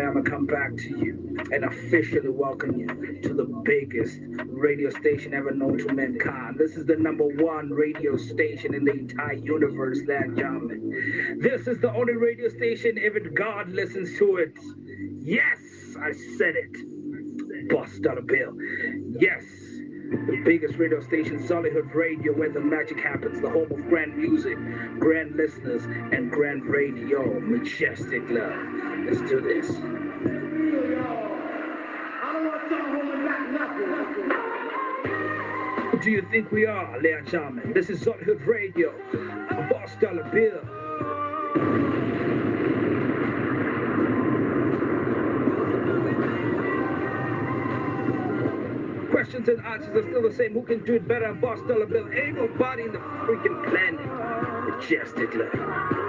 I'm gonna come back to you and officially welcome you to the biggest radio station ever known to mankind. This is the number one radio station in the entire universe, ladies and gentlemen. This is the only radio station, even God listens to it. Yes, I said it. Bust Boss Dollar Bill. Yes, the biggest radio station, Zollyhood Radio, where the magic happens, the home of grand music, grand listeners, and grand radio. Majestic love. Let's do this. Do you think we are, ladies and? This is Zollyhood Radio, Boss Dollar Bill. Questions and answers are still the same. Who can do it better? Boss Dollar Bill. Ain't nobody in the freaking planet. Majestic love.